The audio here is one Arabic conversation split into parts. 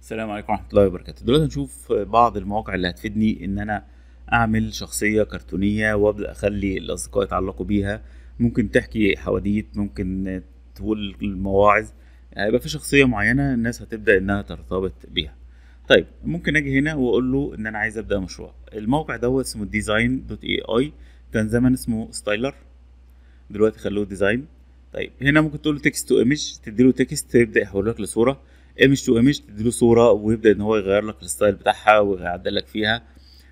السلام عليكم ورحمة الله وبركاته. دلوقتي هنشوف بعض المواقع اللي هتفيدني إن أنا أعمل شخصية كرتونية وأبدأ أخلي الأصدقاء يتعلقوا بيها. ممكن تحكي حواديت ممكن تقول المواعظ. هيبقى في شخصية معينة الناس هتبدأ إنها ترتبط بيها. طيب ممكن أجي هنا وأقول له إن أنا عايز أبدأ مشروع. الموقع دوت اسمه Dzine dot AI كان زمان اسمه Stylar. دلوقتي خلوه Dzine طيب هنا ممكن تقول له text to image تديله text يبدا يحول لك لصورة. image to image تديله صورة ويبدأ إن هو يغير لك ال style بتاعها ويعدل لك فيها.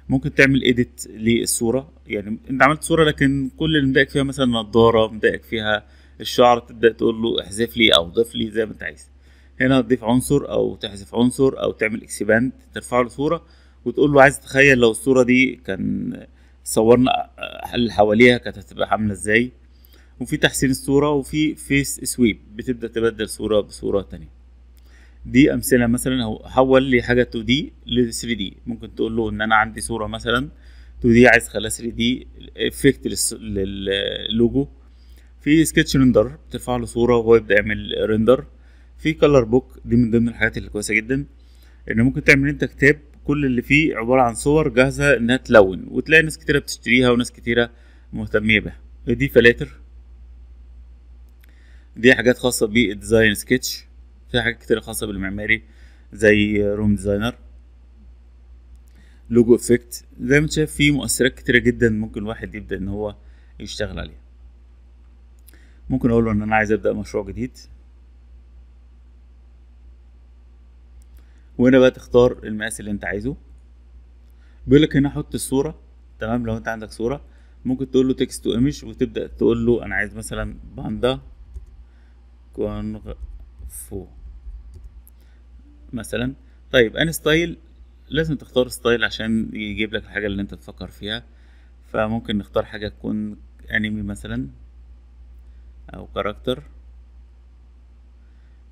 ممكن تعمل edit للصورة. يعني أنت عملت صورة لكن كل اللي مضايقك فيها مثلا نضارة مضايقك فيها الشعر تبدأ تقول له احذف لي أو ضيف لي زي ما أنت عايز. هنا تضيف عنصر أو تحذف عنصر أو تعمل expand ترفع له صورة وتقول له عايز تتخيل لو الصورة دي كان صورنا اللي حواليها كانت هتبقى عاملة إزاي. وفي تحسين الصورة وفي face swap بتبدأ تبدل صورة بصورة تانية. دي أمثلة مثلا أهو حول لي حاجة 2 D ل 3 D. ممكن تقول له إن أنا عندي صورة مثلا 2 D عايز تخليها 3 D effect لل logo في sketch render بترفع له صورة وهو يبدأ يعمل render في color book دي من ضمن الحاجات اللي كويسة جدا. إن ممكن تعمل أنت كتاب كل اللي فيه عبارة عن صور جاهزة إنها تلون وتلاقي ناس كتيرة بتشتريها وناس كتيرة مهتمة بها دي فلاتر دي حاجات خاصة بال design sketch في حاجات كتير خاصة بالمعماري زي room designer logo effect زي ما انت شايف في مؤثرات كتيرة جدا ممكن الواحد يبدأ إن هو يشتغل عليها. ممكن أقول له إن أنا عايز أبدأ مشروع جديد. وهنا بقى تختار المقاس اللي أنت عايزه. بيقول لك هنا حط الصورة. تمام؟ لو أنت عندك صورة ممكن تقول له text to image وتبدأ تقول له أنا عايز مثلا باندا كونغ فو مثلا. طيب أنا style لازم تختار style عشان يجيب لك الحاجة اللي أنت تفكر فيها. فممكن نختار حاجة تكون انمي مثلا أو character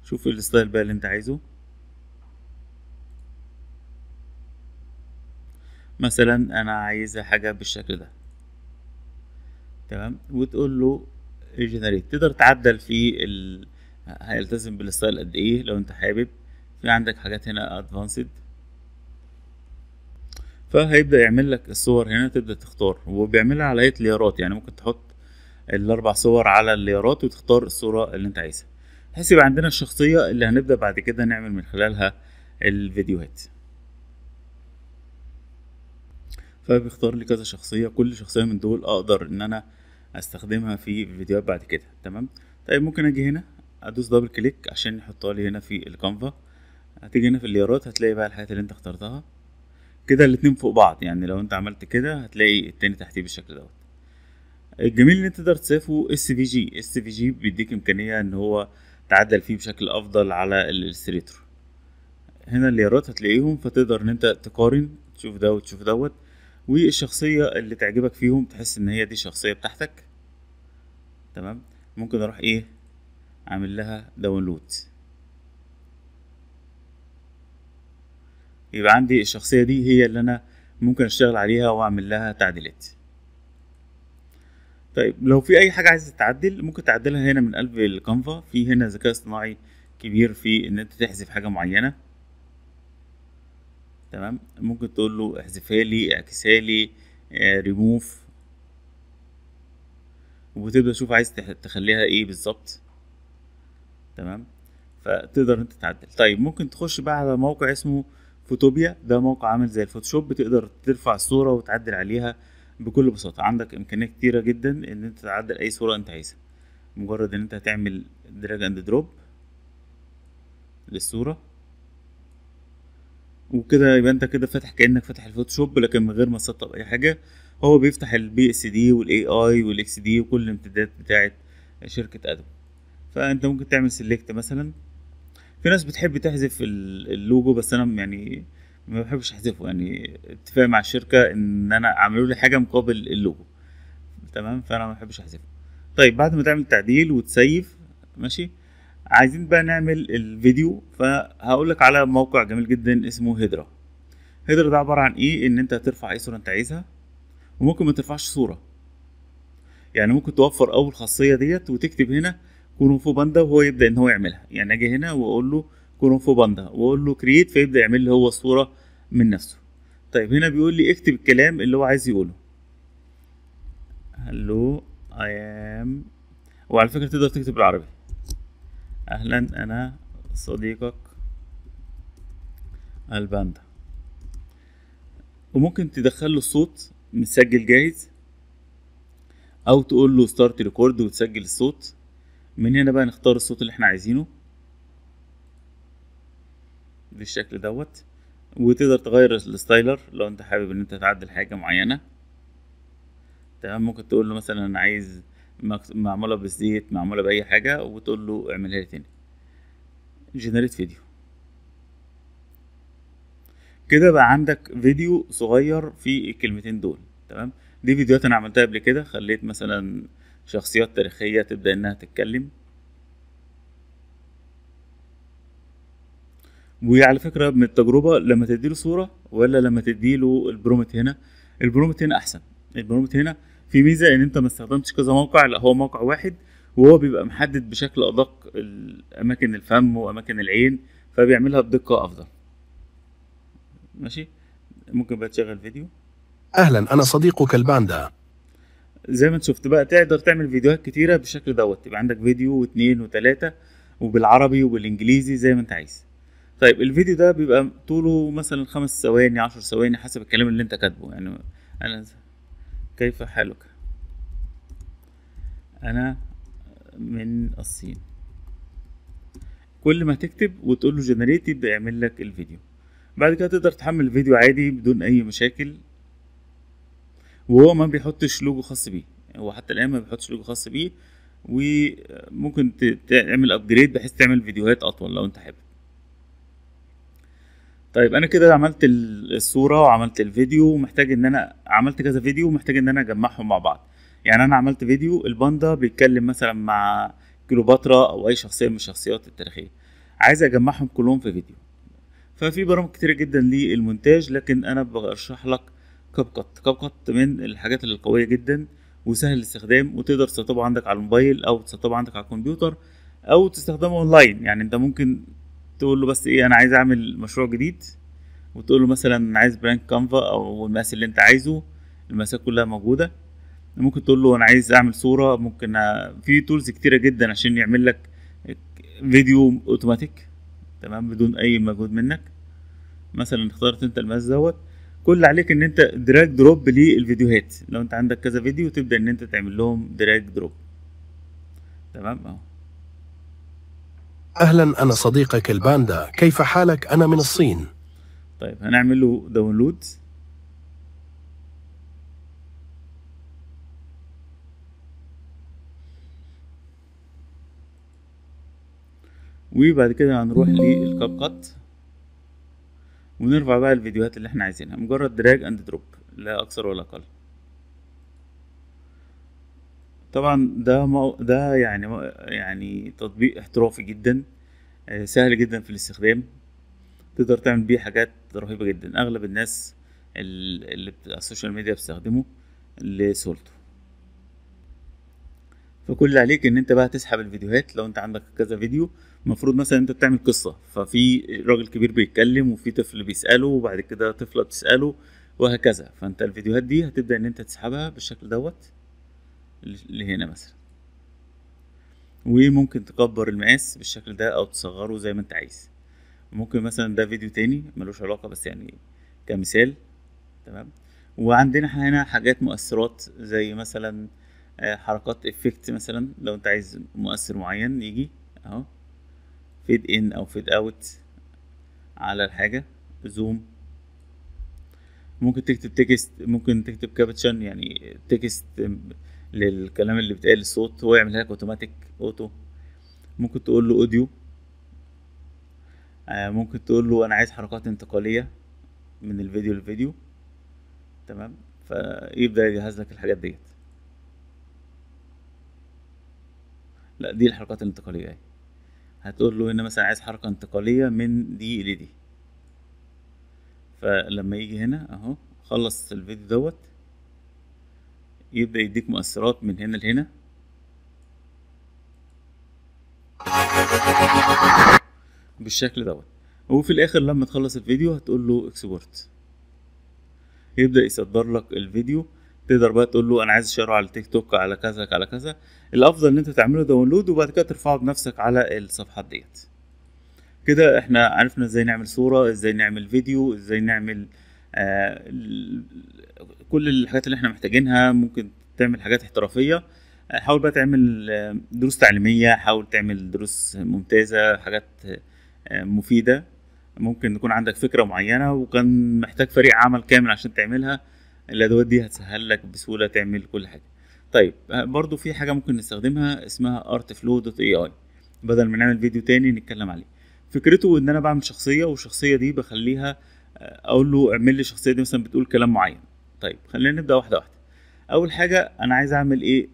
شوف ال style بقى اللي أنت عايزه. مثلا أنا عايزة حاجة بالشكل ده. تمام؟ وتقول له generate تقدر تعدل في ال... هيلتزم بال style قد إيه لو أنت حابب. في عندك حاجات هنا advanced فهيبدأ يعمل لك الصور هنا تبدأ تختار وبيعملها على هيئه layerات يعني ممكن تحط الأربع صور على ال layerات وتختار الصورة اللي أنت عايزها. بحيث يبقى عندنا الشخصية اللي هنبدأ بعد كده نعمل من خلالها الفيديوهات. فبيختار لي كذا شخصية كل شخصية من دول أقدر إن أنا أستخدمها في فيديوهات بعد كده. تمام؟ طيب ممكن أجي هنا أدوس double click عشان يحطها لي هنا في الكانفا. هتيجي هنا في الليارات هتلاقي بقى الحاجات اللي أنت اخترتها. كده الاتنين فوق بعض يعني لو أنت عملت كده هتلاقي التاني تحتيه بالشكل دوت. الجميل ان أنت تقدر تسيفه اس في جي اس في جي بيديك إمكانية إن هو تعدل فيه بشكل أفضل على الإلستريتور. هنا الليارات هتلاقيهم فتقدر إن أنت تقارن تشوف دوت تشوف دوت. والشخصية اللي تعجبك فيهم تحس إن هي دي الشخصية بتاعتك. تمام؟ ممكن أروح إيه؟ أعمل لها download يبقى عندي الشخصية دي هي اللي أنا ممكن أشتغل عليها وأعمل لها تعديلات. طيب لو في أي حاجة عايز تتعدل ممكن تعدلها هنا من قلب الكانفا. في هنا ذكاء اصطناعي كبير في إن أنت تحذف حاجة معينة. تمام؟ ممكن تقول له احذفها لي اعكسها لي ريموف وتبدأ تشوف عايز تخليها إيه بالظبط. تمام؟ فتقدر أنت تعدل طيب ممكن تخش بقى على موقع اسمه Photopea ده موقع عامل زي الفوتوشوب بتقدر ترفع الصورة وتعدل عليها بكل بساطة. عندك امكانيه كتيرة جدا إن أنت تعدل أي صورة أنت عايزها. مجرد إن أنت هتعمل drag and drop للصورة. وكده يبقى أنت كده فاتح كأنك فاتح الفوتوشوب لكن من غير ما تسطب أي حاجة. هو بيفتح ال PSD وال AI وال XD وكل الامتدادات بتاعه شركة Adobe فأنت ممكن تعمل select مثلا. في ناس بتحب تحذف اللوجو بس أنا يعني ما بحبش أحذفه. يعني اتفاق مع الشركة إن أنا عملوا لي حاجة مقابل اللوجو. تمام؟ فأنا ما بحبش أحذفه. طيب بعد ما تعمل تعديل وتسيف ماشي؟ عايزين بقى نعمل الفيديو. فهقول لك على موقع جميل جدا اسمه Hedra. Hedra ده عبارة عن إيه؟ إن أنت ترفع أي صورة أنت عايزها وممكن ما ترفعش صورة. يعني ممكن توفر أول خاصية ديت وتكتب هنا كونغ فو باندا وهو يبدأ إن هو يعملها. يعني أجي هنا وأقول له كونغ فو باندا وأقول له create فيبدأ يعمل لي هو الصورة من نفسه. طيب هنا بيقول لي اكتب الكلام اللي هو عايز يقوله. hello I am وعلى فكرة تقدر تكتب بالعربي. أهلا أنا صديقك الباندا. وممكن تدخل له الصوت متسجل جاهز؟ أو تقول له start record وتسجل الصوت. من هنا بقى نختار الصوت اللي إحنا عايزينه. بالشكل دوت. وتقدر تغير ال style لو انت حابب ان انت تعدل حاجة معينة. تمام؟ ممكن تقول له مثلا أنا عايز معمولة بالزيت معمولة بأي حاجة وتقول له اعملها لي تاني. generate video. كده بقى عندك فيديو صغير في الكلمتين دول. تمام؟ دي فيديوهات أنا عملتها قبل كده. خليت مثلا شخصيات تاريخية تبدأ إنها تتكلم. وعلى فكرة من التجربة لما تديله صورة ولا لما تديله البرومت هنا البرومت هنا أحسن. البرومت هنا في ميزة إن أنت ما استخدمتش كذا موقع لا هو موقع واحد وهو بيبقى محدد بشكل أدق أماكن الفم وأماكن العين فبيعملها بدقة أفضل. ماشي؟ ممكن بقى تشغل فيديو. أهلا أنا صديقك الباندا. زي ما انت شفت بقى تقدر تعمل فيديوهات كتيرة بالشكل دوت. يبقى عندك فيديو واثنين وثلاثة وبالعربي وبالإنجليزي زي ما انت عايز. طيب الفيديو ده بيبقى طوله مثلا خمس ثواني عشر ثواني حسب الكلام اللي انت كاتبه. يعني أنا كيف حالك؟ أنا من الصين. كل ما تكتب وتقول له generate يبدأ يعمل لك الفيديو. بعد كده تقدر تحمل الفيديو عادي بدون أي مشاكل. وهو ما بيحطش لوجو خاص بيه. هو حتى الآن ما بيحطش لوجو خاص بيه وممكن تعمل upgrade بحيث تعمل فيديوهات أطول لو أنت حابب. طيب أنا كده عملت ال- الصورة وعملت الفيديو ومحتاج إن أنا عملت كذا فيديو ومحتاج إن أنا أجمعهم مع بعض. يعني أنا عملت فيديو الباندا بيتكلم مثلا مع كليوباترا أو أي شخصية من الشخصيات التاريخية. عايز أجمعهم كلهم في فيديو. ففي برامج كتيرة جدا للمونتاج لكن أنا برشح لك CapCut CapCut من الحاجات اللي جدا وسهل الاستخدام وتقدر تسطبه عندك على الموبايل أو تسطبه عندك على الكمبيوتر أو تستخدمه أونلاين. يعني أنت ممكن تقول له بس إيه أنا عايز أعمل مشروع جديد وتقول له مثلا عايز blank canvas أو المقاس اللي أنت عايزه. المقاسات كلها موجودة. ممكن تقول له أنا عايز أعمل صورة ممكن في tools كتيرة جدا عشان يعمل لك فيديو اوتوماتيك تمام بدون أي مجهود منك. مثلا اخترت أنت المقاس دوت. كل عليك إن أنت drag drop للفيديوهات. لو أنت عندك كذا فيديو تبدأ إن أنت تعمل لهم drag drop تمام؟ أهو. أهلا أنا صديقك الباندا. كيف حالك؟ أنا من الصين. طيب هنعمل له download وبعد كده هنروح لل CapCut. ونرفع بقى الفيديوهات اللي إحنا عايزينها. مجرد drag and drop لا أكثر ولا أقل. طبعا ده مو... ده يعني مو... يعني تطبيق احترافي جدا آه، سهل جدا في الاستخدام. تقدر تعمل بيه حاجات رهيبة جدا. أغلب الناس ال- اللي على ال social media بتستخدمه لسهولته فكل اللي عليك إن أنت بقى تسحب الفيديوهات. لو أنت عندك كذا فيديو المفروض مثلا أنت بتعمل قصة ففي راجل كبير بيتكلم وفي طفل بيسأله وبعد كده طفلة بتسأله وهكذا. فأنت الفيديوهات دي هتبدأ إن أنت تسحبها بالشكل دوت اللي هنا مثلا. وممكن تكبر المقاس بالشكل ده أو تصغره زي ما أنت عايز. ممكن مثلا ده فيديو تاني ملوش علاقة بس يعني كمثال تمام؟ وعندنا هنا حاجات مؤثرات زي مثلا آه، حركات effect مثلا لو أنت عايز مؤثر معين يجي أهو. fade in أو fade out على الحاجة zoom ممكن تكتب text ممكن تكتب caption يعني text للكلام اللي بيتقال الصوت هو يعملها لك اوتوماتيك auto ممكن تقول له audio آه، ممكن تقول له أنا عايز حركات انتقالية من الفيديو للفيديو تمام؟ فيبدأ يجهز لك الحاجات ديت. لا دي الحركات الانتقالية هتقول له هنا مثلا عايز حركة انتقالية من دي لدي فلما يجي هنا أهو خلص الفيديو دوت يبدأ يديك مؤثرات من هنا لهنا. بالشكل دوت. وفي الآخر لما تخلص الفيديو هتقول له export يبدأ يصدر لك الفيديو تقدر بقى تقول له أنا عايز أشيره على التيك توك على كذا على كذا. الأفضل إن أنت تعمله download وبعد كده ترفعه بنفسك على الصفحات ديت. كده إحنا عرفنا إزاي نعمل صورة إزاي نعمل فيديو إزاي نعمل آه كل الحاجات اللي إحنا محتاجينها. ممكن تعمل حاجات احترافية. آه، حاول بقى تعمل آه، دروس تعليمية حاول تعمل دروس ممتازة حاجات آه، مفيدة. ممكن يكون عندك فكرة معينة وكان محتاج فريق عمل كامل عشان تعملها. الأدوات دي هتسهل لك بسهولة تعمل كل حاجة. طيب آه، برضو في حاجة ممكن نستخدمها اسمها artflow.ai بدل ما نعمل فيديو تاني نتكلم عليه. فكرته إن أنا بعمل شخصية والشخصية دي بخليها آه، أقول له اعمل لي الشخصيه دي مثلا بتقول كلام معين. طيب خلينا نبدأ واحدة واحدة. أول حاجة أنا عايز أعمل إيه؟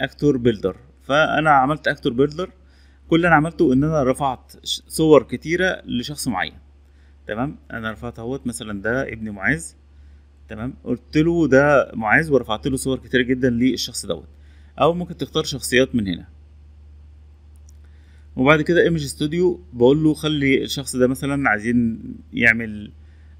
اكتور بيلدر فأنا عملت actor builder كل اللي أنا عملته إن أنا رفعت صور كتيرة لشخص معين. تمام؟ أنا رفعت أهوت مثلا ده ابني معاذ تمام؟ قلت له ده معاذ ورفعت له صور كتيره جدا للشخص دوت. أو ممكن تختار شخصيات من هنا. وبعد كده image studio بقول له خلي الشخص ده مثلا عايزين يعمل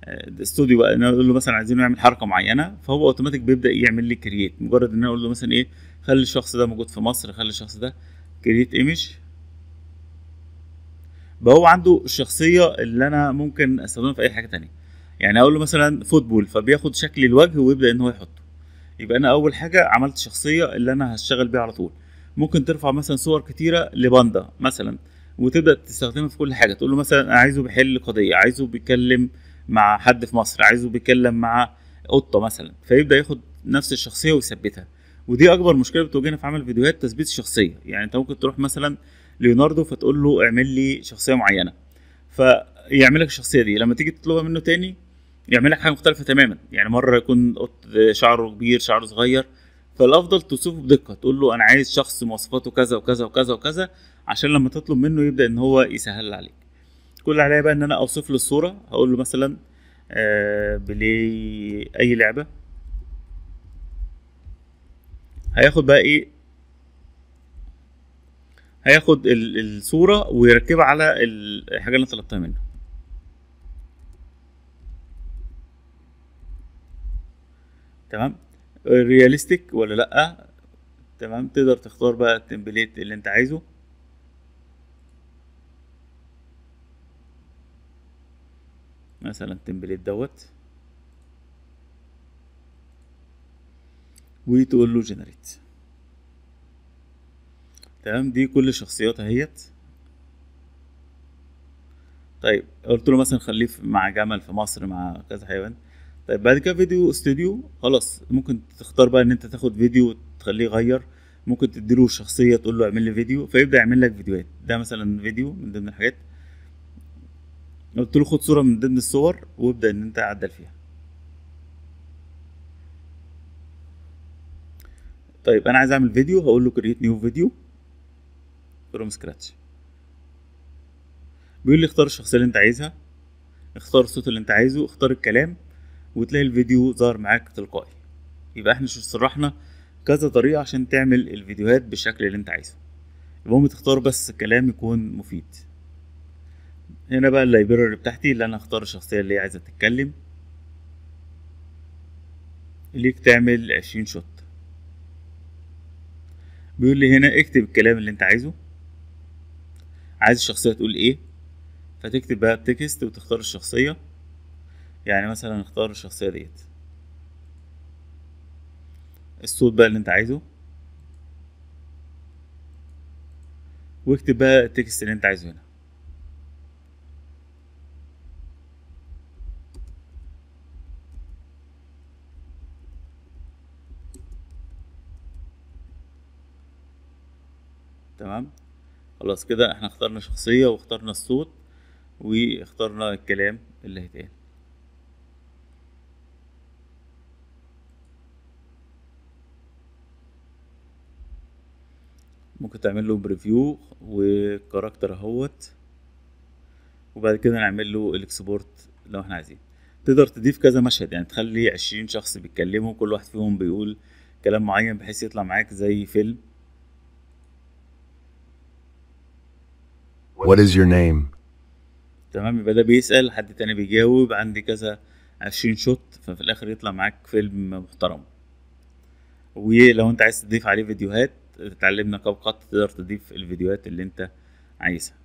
آه، استوديو بقى أنا أقول له مثلا عايزينه يعمل حركة معينة فهو أوتوماتيك بيبدأ يعمل لي create مجرد إن أنا أقول له مثلا إيه خلي الشخص ده موجود في مصر خلي الشخص ده create image بقى هو عنده الشخصية اللي أنا ممكن أستخدمها في أي حاجة تانية. يعني أقول له مثلا football فبياخد شكل الوجه ويبدأ إن هو يحطه. يبقى أنا أول حاجة عملت شخصية اللي أنا هشتغل بيها على طول. ممكن ترفع مثلا صور كتيرة لباندا مثلا وتبدأ تستخدمها في كل حاجة. تقول له مثلا عايزه بيحل قضية عايزه بيتكلم مع حد في مصر عايزه بيتكلم مع قطة مثلا. فيبدأ ياخد نفس الشخصية ويثبتها. ودي أكبر مشكلة بتواجهنا في عمل فيديوهات تثبيت الشخصية. يعني أنت ممكن تروح مثلا ليوناردو فتقول له اعمل لي شخصية معينة. فيعمل لك الشخصية دي. لما تيجي تطلبها منه تاني يعمل لك حاجة مختلفة تماما. يعني مرة يكون شعره كبير شعره صغير فالأفضل توصفه بدقة. تقول له أنا عايز شخص مواصفاته كذا وكذا وكذا وكذا عشان لما تطلب منه يبدأ إن هو يسهل عليك. كل عليا بقى إن أنا أوصف له الصورة. هقول له مثلا آه play أي لعبة. هياخد بقى إيه؟ هياخد ال- الصورة ويركبها على الحاجة اللي أنا طلبتها منه. تمام؟ realistic ولا لأ؟ تمام؟ تقدر تختار بقى ال template اللي انت عايزه. مثلا ال template دوت. وتقول له generate تمام؟ دي كل الشخصيات اهيت طيب قلت له مثلا خليه مع جمل في مصر مع كذا حيوان. طيب بعد كده video studio خلاص ممكن تختار بقى إن أنت تاخد فيديو وتخليه يغير ممكن تديله شخصية تقول له اعمل لي فيديو فيبدأ يعمل لك فيديوهات. ده مثلا فيديو من ضمن الحاجات. قلت له خد صورة من ضمن الصور وابدأ إن أنت عدل فيها. طيب أنا عايز أعمل فيديو هقول له create new video from scratch بيقول لي اختار الشخصية اللي أنت عايزها اختار الصوت اللي أنت عايزه اختار الكلام وتلاقي الفيديو ظهر معاك تلقائي. يبقى إحنا شرحنا كذا طريقة عشان تعمل الفيديوهات بالشكل اللي أنت عايزه. يبقى هم تختار بس كلام يكون مفيد. هنا بقى ال library بتاعتي اللي أنا اختار الشخصية اللي هي عايزة تتكلم. ليك تعمل عشرين shot. بيقول لي هنا اكتب الكلام اللي أنت عايزه. عايز الشخصية تقول إيه؟ فتكتب بقى ال text وتختار الشخصية. يعني مثلا اختار الشخصية ديت. الصوت بقى اللي انت عايزه. واكتب بقى التكست اللي انت عايزه هنا. تمام؟ خلاص كده إحنا اخترنا شخصية واخترنا الصوت واخترنا الكلام اللي هيتقال. ممكن تعمل له preview و character اهوت وبعد كده نعمل له ال export لو إحنا عايزين. تقدر تضيف كذا مشهد يعني تخلي عشرين شخص بيتكلموا كل واحد فيهم بيقول كلام معين بحيث يطلع معاك زي فيلم. What is your name? تمام يبقى ده بيسأل حد تاني بيجاوب عندي كذا عشرين shot ففي الآخر يطلع معاك فيلم محترم. ولو انت عايز تضيف عليه فيديوهات اتعلمنا كاب قط تقدر تضيف الفيديوهات اللي انت عايزها.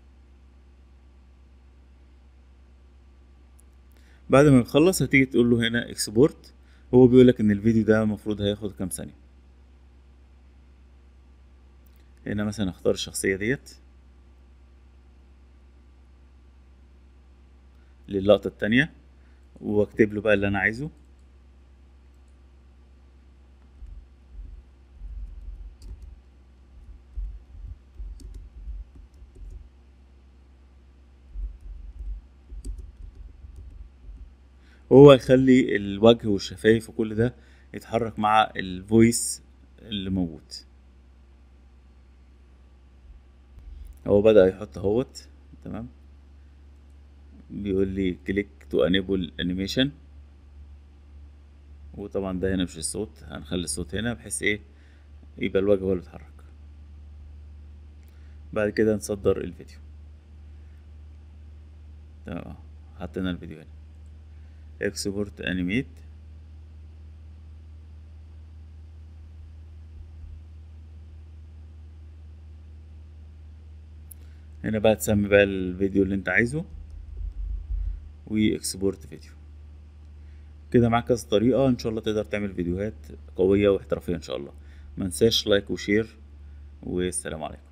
بعد ما يخلص هتيجي تقول له هنا اكسبورت هو بيقول لك إن الفيديو ده المفروض هياخد كام ثانية. هنا مثلا اختار الشخصية ديت. للقطة التانية وأكتب له بقى اللي أنا عايزه. هو يخلي الوجه والشفايف وكل ده يتحرك مع الفويس اللي موجود. هو بدأ يحط اهوت تمام؟ بيقول لي click to enable animation وطبعا ده هنا مش الصوت هنخلي الصوت هنا بحيث إيه؟ يبقى الوجه هو اللي بيتحرك بعد كده نصدر الفيديو. تمام حطينا الفيديو هنا. export animate هنا بقى تسمي بقى الفيديو اللي انت عايزه و export video كده معاك كذا طريقة إن شاء الله تقدر تعمل فيديوهات قوية واحترافية إن شاء الله. منساش like و share والسلام عليكم.